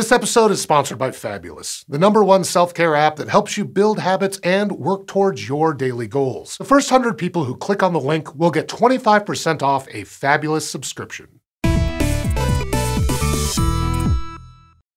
This episode is sponsored by Fabulous, the number one self care app that helps you build habits and work towards your daily goals. The first 100 people who click on the link will get 25% off a fabulous subscription.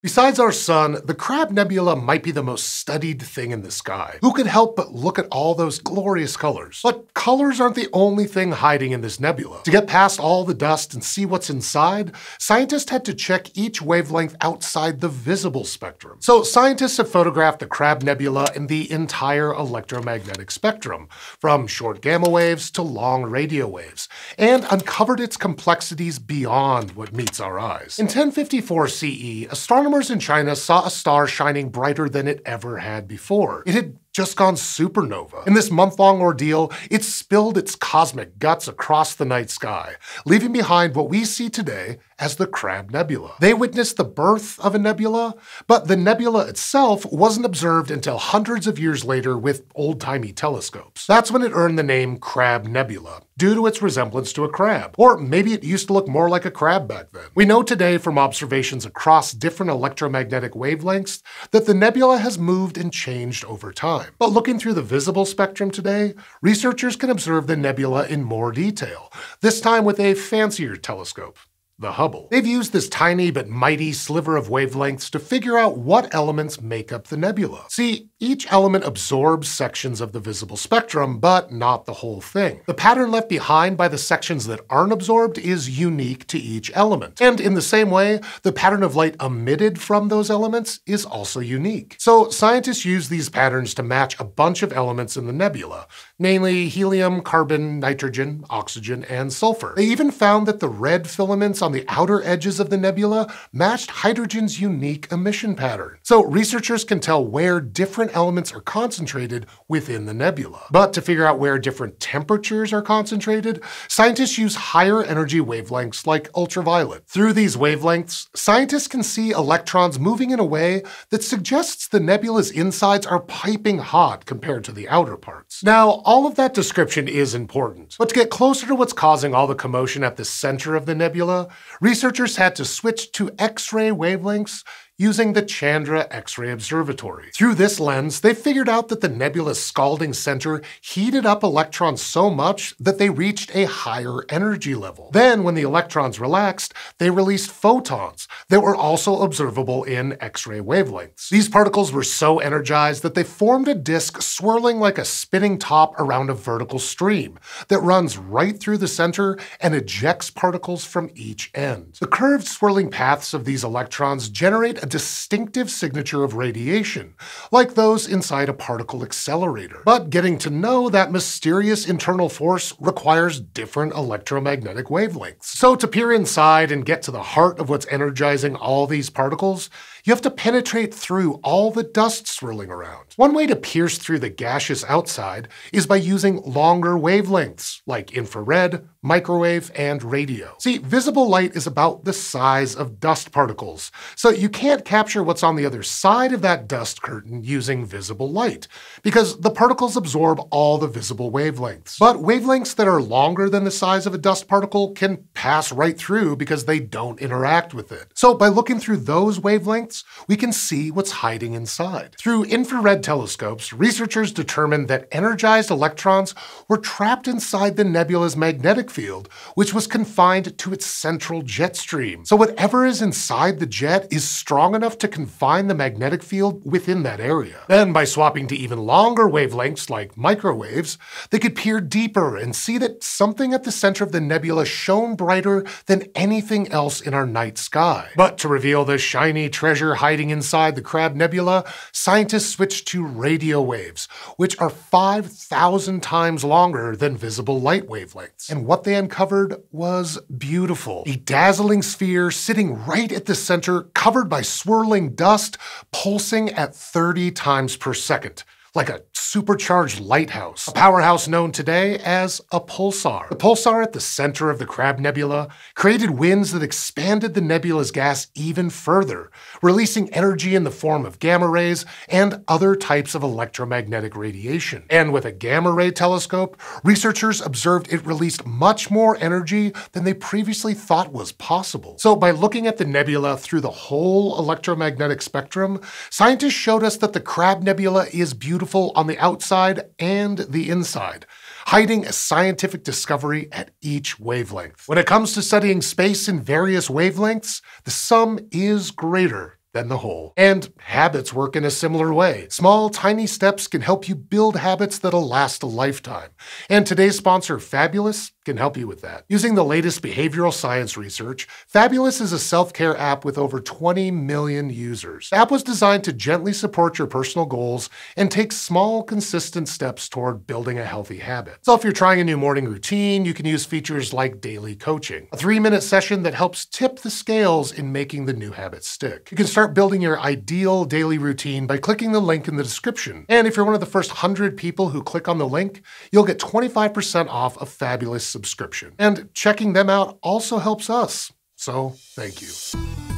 Besides our sun, the Crab Nebula might be the most studied thing in the sky. Who could help but look at all those glorious colors? But colors aren't the only thing hiding in this nebula. To get past all the dust and see what's inside, scientists had to check each wavelength outside the visible spectrum. So scientists have photographed the Crab Nebula in the entire electromagnetic spectrum, from short gamma waves to long radio waves, and uncovered its complexities beyond what meets our eyes. In 1054 CE, astronomers astronomers in China saw a star shining brighter than it ever had before. It had just gone supernova. In this month long ordeal, it spilled its cosmic guts across the night sky, leaving behind what we see today as the Crab Nebula. They witnessed the birth of a nebula, but the nebula itself wasn't observed until hundreds of years later with old timey telescopes. That's when it earned the name Crab Nebula, due to its resemblance to a crab. Or maybe it used to look more like a crab back then. We know today from observations across different electromagnetic wavelengths that the nebula has moved and changed over time. But looking through the visible spectrum today, researchers can observe the nebula in more detail, this time with a fancier telescope the Hubble. They've used this tiny but mighty sliver of wavelengths to figure out what elements make up the nebula. See, each element absorbs sections of the visible spectrum, but not the whole thing. The pattern left behind by the sections that aren't absorbed is unique to each element. And in the same way, the pattern of light emitted from those elements is also unique. So scientists use these patterns to match a bunch of elements in the nebula, namely helium, carbon, nitrogen, oxygen, and sulfur. They even found that the red filaments on the outer edges of the nebula matched hydrogen's unique emission pattern. So researchers can tell where different elements are concentrated within the nebula. But to figure out where different temperatures are concentrated, scientists use higher energy wavelengths like ultraviolet. Through these wavelengths, scientists can see electrons moving in a way that suggests the nebula's insides are piping hot compared to the outer parts. Now, all of that description is important, but to get closer to what's causing all the commotion at the center of the nebula, researchers had to switch to X-ray wavelengths using the Chandra X-ray Observatory. Through this lens, they figured out that the nebula's scalding center heated up electrons so much that they reached a higher energy level. Then, when the electrons relaxed, they released photons that were also observable in X-ray wavelengths. These particles were so energized that they formed a disk swirling like a spinning top around a vertical stream that runs right through the center and ejects particles from each end. The curved swirling paths of these electrons generate a distinctive signature of radiation, like those inside a particle accelerator. But getting to know that mysterious internal force requires different electromagnetic wavelengths. So to peer inside and get to the heart of what's energizing all these particles, you have to penetrate through all the dust swirling around. One way to pierce through the gaseous outside is by using longer wavelengths, like infrared, microwave, and radio. See, visible light is about the size of dust particles, so you can't capture what's on the other side of that dust curtain using visible light, because the particles absorb all the visible wavelengths. But wavelengths that are longer than the size of a dust particle can pass right through because they don't interact with it. So by looking through those wavelengths, we can see what's hiding inside. Through infrared telescopes, researchers determined that energized electrons were trapped inside the nebula's magnetic field, which was confined to its central jet stream. So whatever is inside the jet is strong enough to confine the magnetic field within that area. Then, by swapping to even longer wavelengths like microwaves, they could peer deeper and see that something at the center of the nebula shone brighter than anything else in our night sky. But to reveal the shiny treasure treasure hiding inside the Crab Nebula, scientists switched to radio waves, which are 5,000 times longer than visible light wavelengths. And what they uncovered was beautiful. A dazzling sphere sitting right at the center, covered by swirling dust, pulsing at 30 times per second like a supercharged lighthouse, a powerhouse known today as a pulsar. The pulsar at the center of the Crab Nebula created winds that expanded the nebula's gas even further, releasing energy in the form of gamma rays and other types of electromagnetic radiation. And with a gamma ray telescope, researchers observed it released much more energy than they previously thought was possible. So by looking at the nebula through the whole electromagnetic spectrum, scientists showed us that the Crab Nebula is beautiful on the outside and the inside, hiding a scientific discovery at each wavelength. When it comes to studying space in various wavelengths, the sum is greater than the whole. And habits work in a similar way. Small, tiny steps can help you build habits that'll last a lifetime. And today's sponsor, Fabulous, can help you with that. Using the latest behavioral science research, Fabulous is a self care app with over 20 million users. The app was designed to gently support your personal goals and take small, consistent steps toward building a healthy habit. So, if you're trying a new morning routine, you can use features like daily coaching, a three minute session that helps tip the scales in making the new habit stick. You can start building your ideal daily routine by clicking the link in the description. And if you're one of the first 100 people who click on the link, you'll get 25% off a fabulous subscription. And checking them out also helps us. So, thank you.